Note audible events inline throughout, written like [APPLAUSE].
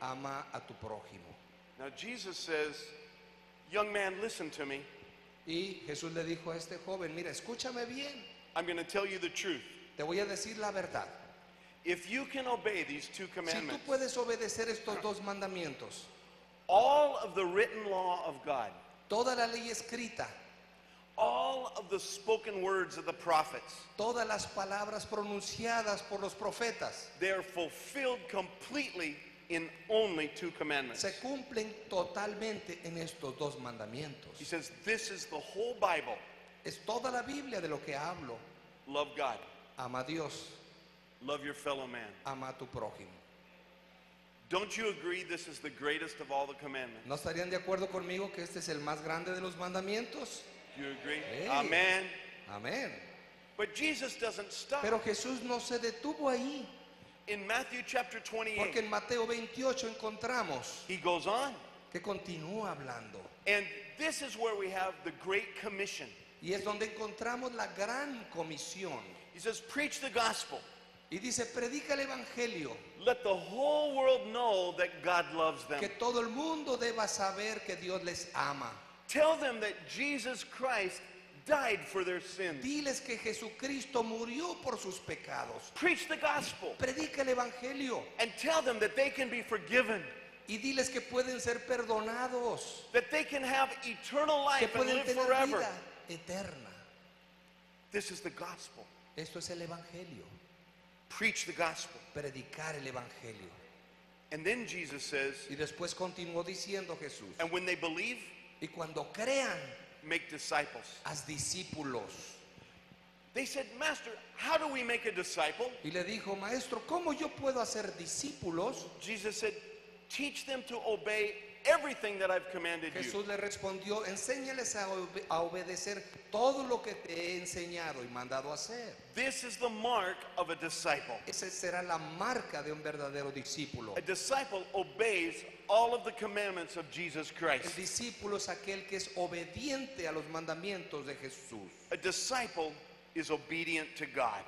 ama a tu prójimo. Now, Jesus says, Young man, listen to me. Y Jesús le dijo a este joven, mira, escúchame bien, I'm going to tell you the truth. te voy a decir la verdad. If you can obey these two Si tú commandments, puedes obedecer estos dos mandamientos, all of the written law of God, toda la ley escrita, all of the spoken words of the prophets, todas las palabras pronunciadas por los profetas, they are fulfilled completely in only two commandments. se cumplen totalmente en estos dos He mandamientos. says, This is the whole Bible. Es toda la Biblia de lo que hablo. Love God, Ama a Dios, love your fellow man. ama a tu prójimo. Don't you agree this is the greatest of all the commandments? ¿No estarían de acuerdo conmigo que este es el más grande de los mandamientos? Do you agree? Hey. Amen. Amén. But Jesus doesn't stop. Pero Jesús no se detuvo ahí, In Matthew chapter 28, porque en Mateo 28 encontramos he goes on. que continúa hablando. And this is where we have the Great Commission. Y es donde encontramos la gran comisión. He says, Preach the gospel. Y dice, predica el Evangelio, Let the whole world know that God loves them. que todo el mundo deba saber que Dios les ama. Tell them that Jesus Christ died for their sins. Diles que Jesucristo murió por sus pecados. Preach the gospel. Predica el Evangelio And tell them that they can be forgiven, y diles que pueden ser perdonados, that they can have eternal que life and pueden live tener forever. vida eterna. This is the gospel. Esto es el Evangelio, Preach the gospel. predicar el Evangelio. And then Jesus says, Y después continuó diciendo Jesús, And when they believe, y cuando crean, make disciples. haz discípulos. They said, Master, how do we make a disciple? Y le dijo, maestro, ¿cómo yo puedo hacer discípulos? Jesus said, Teach them to obey everything that I've commanded you. Jesús le respondió, enséñales a, obe- a obedecer todo lo que te he enseñado y mandado a hacer. This is the mark of a disciple. Esa será la marca de un verdadero discípulo. A disciple obeys all of the commandments of Jesus El Christ. discípulo es aquel que es obediente a los mandamientos de Jesús. A disciple is obedient to God.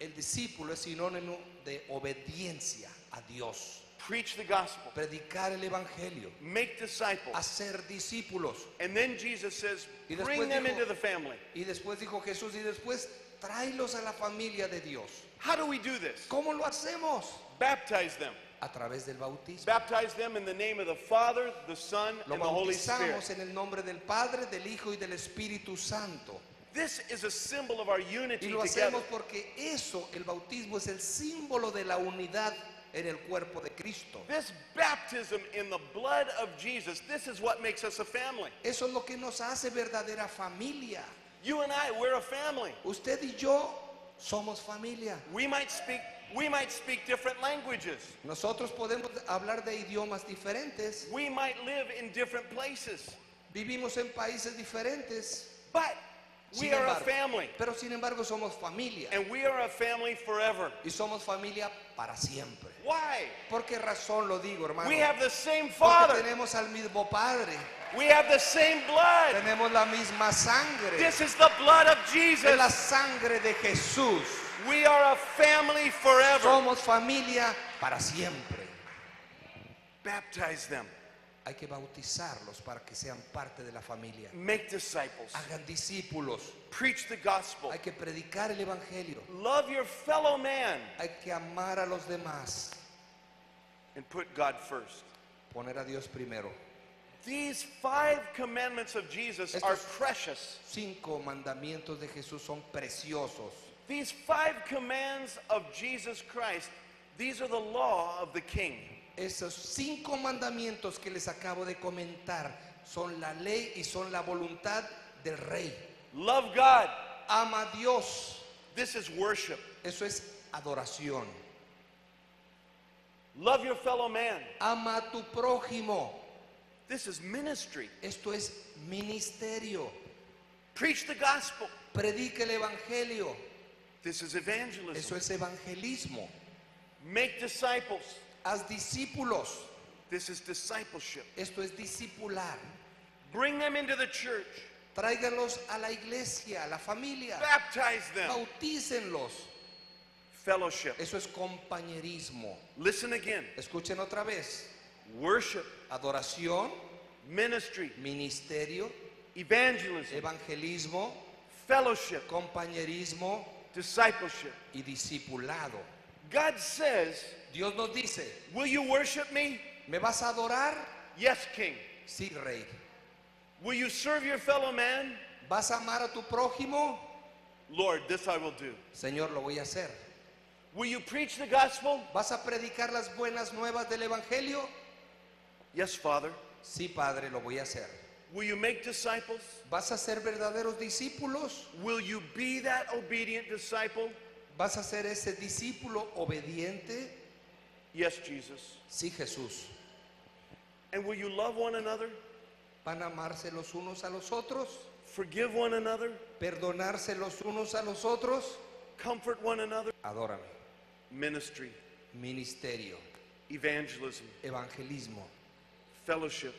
El discípulo es sinónimo de obediencia a Dios. Preach the gospel, Predicar el evangelio, make disciples. hacer discípulos. And then Jesus says, Y Bring them dijo- into the family. Y después dijo Jesús, y después tráelos a la familia de Dios. How do we do this? ¿Cómo lo hacemos? Baptize them. A través del bautismo. Baptize them in the name of the Father, the Son, Lo and the Holy Spirit. en el nombre del Padre, del Hijo y del Espíritu Santo. This is a symbol of our Y unity lo together. hacemos porque eso, el bautismo, es el símbolo de la unidad en el cuerpo de Cristo. This baptism in the blood of Jesus, this is what makes us a family. Eso es lo que nos hace verdadera familia. You and I, we're a family. Usted y yo somos familia. We might speak we might speak different languages. Nosotros podemos hablar de idiomas diferentes, We might live in different places. vivimos en países diferentes, But we sin are a embargo, family. pero sin embargo somos familia And we are a family forever. y somos familia para siempre. Why? ¿Por qué razón lo digo, hermano? We have the same Porque Father. tenemos al mismo Padre, We have the same blood. tenemos la misma sangre, This is the blood of es la Jesus. sangre de Jesús. We are a family forever. Somos familia para siempre. Baptize them. Hay que bautizarlos para que sean parte de la familia. Make disciples. Hagan discípulos. Preach the gospel. Hay que predicar el evangelio. Love your fellow man Hay que amar a los demás. and put God first. Poner a Dios primero. These five commandments of Jesus Estos- are precious. Cinco mandamientos de Jesús son preciosos. These five commands of Jesus Christ, these are the law of the king. Esos cinco mandamientos que les acabo de comentar son la ley y son la voluntad del rey. Love God. Ama a Dios. This is worship. Eso es adoración. Love your fellow man. Ama a tu prójimo. This is ministry. Esto es ministerio. Preach the gospel. Predica el evangelio. This is Eso evangelism. es evangelismo. Make disciples. Haz discípulos. This is discipleship. Esto es discipular. Bring them into the church. Tráiganlos a la iglesia, a la familia. Baptize them. Bautícenlos. Fellowship. Eso es compañerismo. Listen again. Escuchen otra vez. worship, adoración, ministry, ministerio, evangelism, evangelismo, fellowship, compañerismo discipleship. y discipulado. God says, Dios nos dice, Will you worship me? ¿me vas a adorar? Yes, King. Sí, rey. Will you serve your fellow man? ¿Vas a amar a tu prójimo? Lord, this I will do. Señor, lo voy a hacer. Will you preach the gospel? ¿Vas a predicar las buenas nuevas del Evangelio? Yes, Father. Sí, Padre, lo voy a hacer. Will you make disciples? ¿Vas a ser verdaderos discípulos? Will you be that obedient disciple? ¿Vas a ser ese discípulo obediente? Yes, Jesus. Sí, Jesús. And will you love one another? ¿Van a amarse los unos a los otros? Forgive one another? ¿Perdonarse los unos a los otros? Comfort one another? Adórame. Ministry, Ministerio, evangelism, evangelismo, fellowship,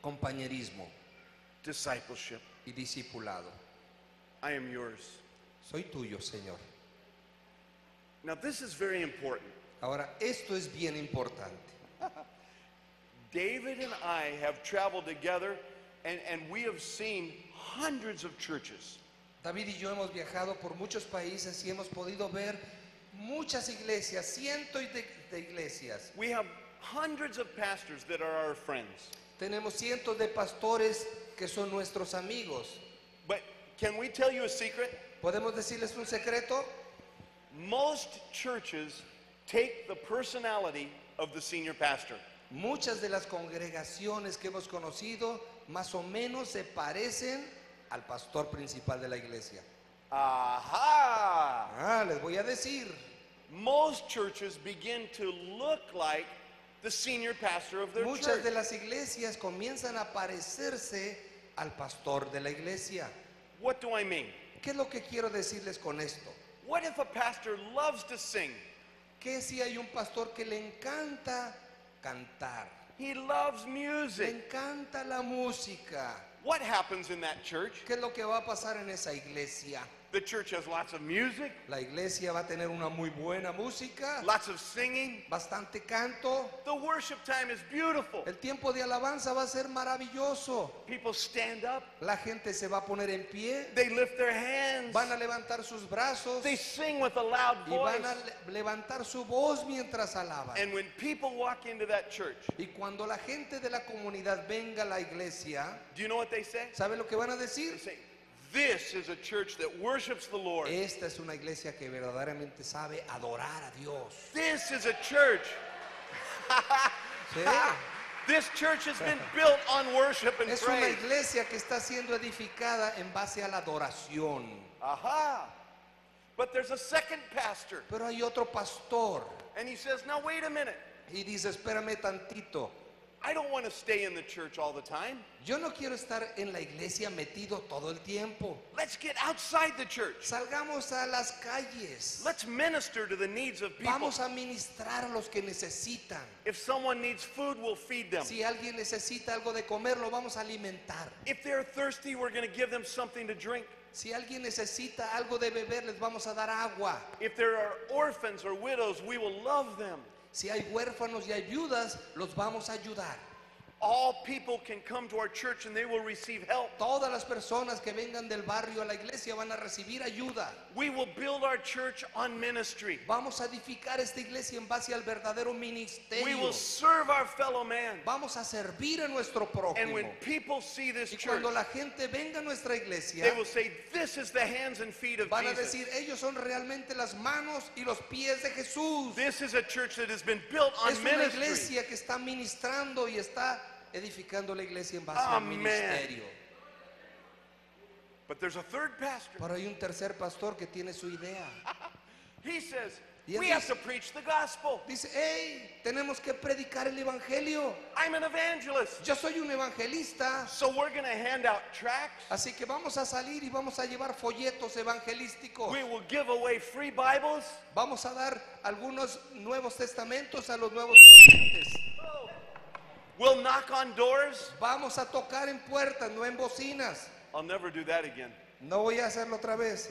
compañerismo discipleship. y discipulado. I am yours. Soy tuyo, Señor. Now, this is very important. Ahora, esto es bien importante. [LAUGHS] David and I have traveled together and, and we have seen hundreds of churches. David y yo hemos viajado por muchos países y hemos podido ver muchas iglesias, cientos de, de iglesias. We have hundreds of pastors that are our friends. Tenemos cientos de pastores que son nuestros amigos. But can we tell you a secret? ¿Podemos decirles un secreto? Most churches take the personality of the senior pastor. Muchas de las congregaciones que hemos conocido más o menos se parecen al pastor principal de la iglesia. Aha! Ah, les voy a decir, Most churches begin to look like the senior pastor of their muchas de church. las iglesias comienzan a parecerse al pastor de la iglesia. What do I mean? ¿Qué es lo que quiero decirles con esto? What if a pastor loves to sing? Que si hay un pastor que le encanta cantar, He loves le music. encanta la música, What happens in that church? ¿qué es lo que va a pasar en esa iglesia? The church has lots of music, La iglesia va a tener una muy buena música, lots of singing. bastante canto, The worship time is beautiful. el tiempo de alabanza va a ser maravilloso, People stand up, la gente se va a poner en pie, they lift their hands, van a levantar sus brazos they sing with a loud y van voice. a le- levantar su voz mientras alaban. And when people walk into that church, Y cuando la gente de la comunidad venga a la iglesia, do you know what they say? ¿sabe lo que van a They decir? say, This is a church that worships the Lord. Esta es una iglesia que verdaderamente sabe adorar a Dios. This is a church. ¿Sí? [LAUGHS] This church has been [LAUGHS] built on worship and Es una praise. iglesia que está siendo edificada en base a la adoración. Aha. But there's a second pastor, Pero hay otro pastor and he says, Now, wait a minute. y dice, espérame tantito. I don't want to stay in the church all the time. Yo no quiero estar en la iglesia metido todo el tiempo. Let's get outside the church. Salgamos a las calles. Let's minister to the needs of people. Vamos a ministrar a los que necesitan. If someone needs food, we'll feed them. Si alguien necesita algo de comer, lo vamos a alimentar. If they're thirsty, we're going to give them something to drink. Si alguien necesita algo de beber, les vamos a dar agua. If there are orphans or widows, we will love them. Si hay huérfanos y hay viudas, los vamos a ayudar. All people can come to our church and they will receive help. Todas las personas que vengan del barrio a la iglesia van a recibir ayuda. We will build our church on ministry. Vamos a edificar esta iglesia en base al verdadero We ministerio. will serve our fellow man. Vamos a servir a nuestro And when prójimo. people see this Y church, cuando la gente venga a nuestra iglesia, they will say, This is the hands and feet of van a decir, ellos son realmente las manos y los pies de Jesús. This is a church that has been built on Es una ministry. iglesia que está ministrando y está edificando la iglesia en base al Amén. ministerio. But there's a third pastor. Pero hay un tercer pastor que tiene su idea. [LAUGHS] He says, Y We have dice- to preach the gospel. Dice, hey, tenemos que predicar el evangelio. I'm an evangelist. Yo soy un evangelista. So we're going to hand out tracts. Así que vamos a salir y vamos a llevar folletos evangelísticos. We will give away free Bibles. Vamos a dar algunos nuevos testamentos a los nuevos creyentes. [LAUGHS] We'll knock on doors. Vamos a tocar en puertas, no en bocinas. I'll never do that again. No voy a hacerlo otra vez.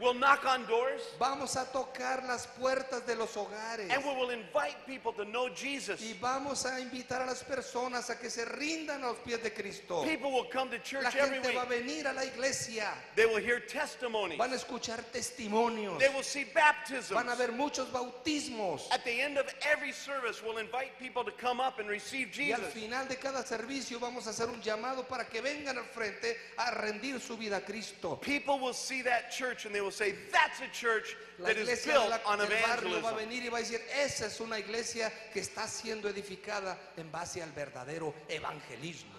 We'll knock on doors Vamos a tocar las puertas de los hogares. and we will invite people to know Jesus. Y vamos a invitar a las personas a que se rindan a los pies de Cristo. People will come to La church every gente week. va a venir a la iglesia. They will hear testimonies. Van a escuchar testimonios. They will see baptisms. Van a ver muchos bautismos. At the end of every service, we'll invite people to come up and receive Y al Jesus. final de cada servicio vamos a hacer un llamado para que vengan al frente a rendir su vida a Cristo. People will see that church and they will say, That's a church La that is iglesia built la- on del barrio va a evangelism. venir y va a decir, esa es una iglesia que está siendo edificada en base al verdadero evangelismo.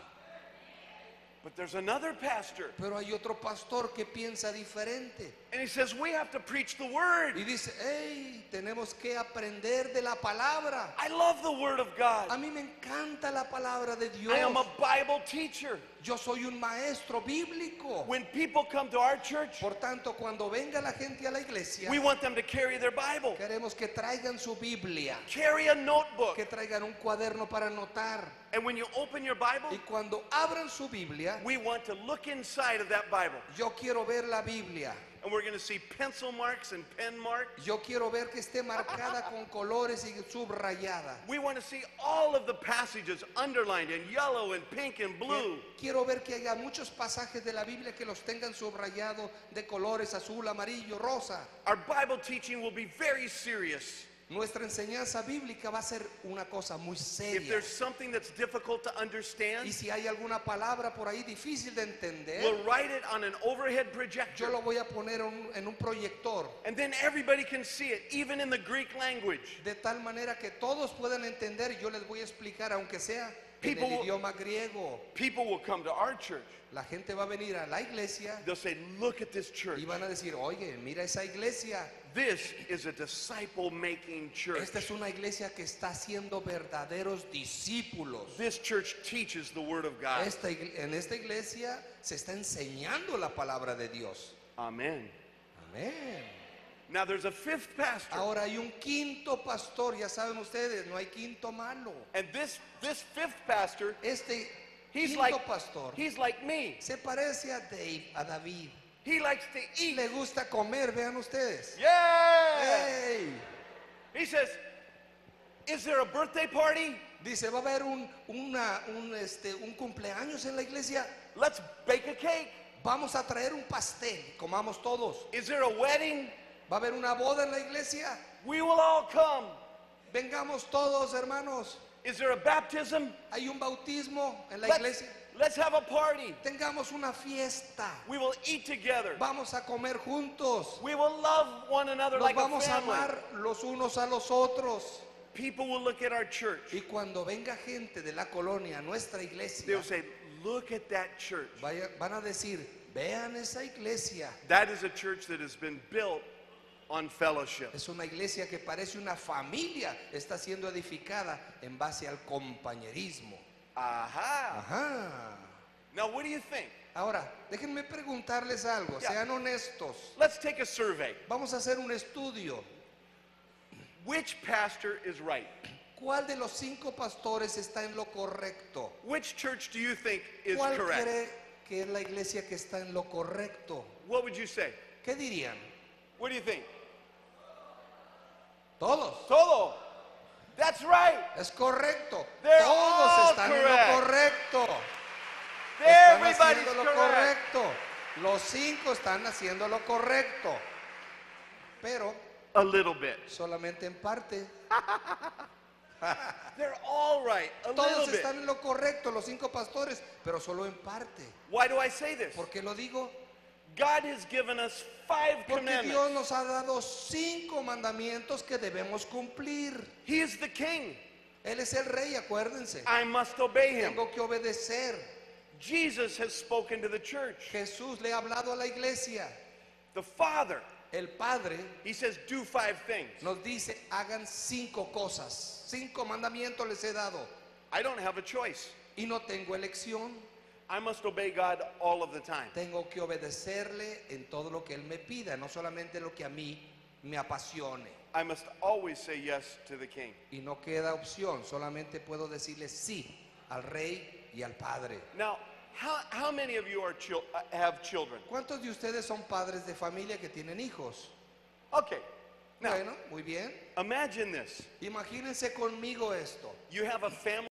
But there's another pastor, Pero hay otro pastor que piensa diferente and he says, We have to preach the word. y dice, hey, tenemos que aprender de la palabra. I love the word of A God. mí me encanta la palabra de Dios. I am a Bible teacher. Yo soy un maestro bíblico. When people come to our church, Por tanto, cuando venga la gente a la iglesia, we want them to carry their Bible, queremos que traigan su Biblia, carry a notebook. que traigan un cuaderno para anotar. And when you open your Bible, Y cuando abran su Biblia, we want to look inside of that Bible. yo quiero ver la Biblia. And we're going to see pencil marks and pen marks. Yo quiero ver que esté marcada con colores y subrayada. We want to see all of the passages underlined in yellow and pink and blue. Quiero ver que haya muchos pasajes de la Biblia que los tengan subrayados de colores azul, amarillo, rosa. Our Bible teaching will be very serious. Nuestra enseñanza bíblica va a ser una cosa muy If seria. there's something that's difficult to understand, Y si hay alguna palabra por ahí difícil de entender, we'll write it on an overhead yo projector. lo voy a poner en un, en un proyector. And then everybody can see it, even in the Greek language. De tal manera que todos puedan entender y yo les voy a explicar, aunque sea en People el will- idioma griego. People will come to our church. La gente va a venir a la iglesia They'll say, Look at this church. y van a decir, oye, mira esa iglesia. This is a disciple making church. Esta es una iglesia que está haciendo verdaderos discípulos. This church teaches the Word of God. Esta igle- en esta iglesia se está enseñando la palabra de Dios. Amen. Amén. Now there's a fifth pastor. Ahora hay un quinto pastor, ya saben ustedes, no hay quinto malo. And this this fifth pastor, Este he's quinto like pastor he's like me. se parece a Dave, a David. He likes to eat. Le gusta comer, vean ustedes. Yeah. ¡Ey! He says, "Is there a birthday party? Dice, va a haber un, una- un, este, un cumpleaños en la iglesia. Let's bake a cake. Vamos a traer un pastel, comamos todos. Is there a wedding? Va a haber una boda en la iglesia. We will all come. Vengamos todos, hermanos. Is there a baptism? Hay un bautismo en la Let's, iglesia. let's have a party. Tengamos una fiesta. We will eat together. Vamos a comer juntos. We will love one another Nos like vamos a family. amar los unos a los otros. People will look at our church. Y cuando venga gente de la colonia a nuestra iglesia, They'll say, "Look at that church. vaya- van a decir, vean esa iglesia. That is a church that has been built on fellowship." Es una iglesia que parece una familia, está siendo edificada en base al compañerismo. Aha. Ajá. Now, what do you think? Ahora, déjenme preguntarles algo, Ya. sean honestos. Let's take a survey. Vamos a hacer un estudio. Which pastor is right? ¿Cuál de los cinco pastores está en lo correcto? Which church do you think is ¿Cuál correct? cree que es la iglesia que está en lo correcto? What would you say? ¿Qué dirían? What do you think? Todos. Todo. That's right. Es correcto. They're Todos están correct. en lo correcto. Están Everybody's haciendo lo correct. correcto. Los cinco están haciendo lo correcto. Pero A little bit. solamente en parte. [LAUGHS] They're all right. A little Todos bit. están en lo correcto, los cinco pastores, pero solo en parte. Why do I say this? ¿Por qué lo digo? God has given us five Porque Dios commandments. nos ha dado cinco mandamientos que debemos cumplir. He is the king. Él es el rey, acuérdense. I must obey him. Tengo que obedecer. Jesus has spoken to the church. Jesús le ha hablado a la iglesia. The Father, El Padre he says, do five things. nos dice, hagan cinco cosas. Cinco mandamientos les he dado. I don't have a choice. Y no tengo elección. I must obey God all of the time. Tengo que obedecerle en todo lo que Él me pida, no solamente lo que a mí me apasione. I must always say yes to the king. Y no queda opción, solamente puedo decirle sí al rey y al padre. Now, How, how many of you are chil- uh, have children? ¿Cuántos de ustedes son padres de familia que tienen hijos? Okay. Now, Bueno, muy bien. imagine this. Imagínense conmigo esto. You have a family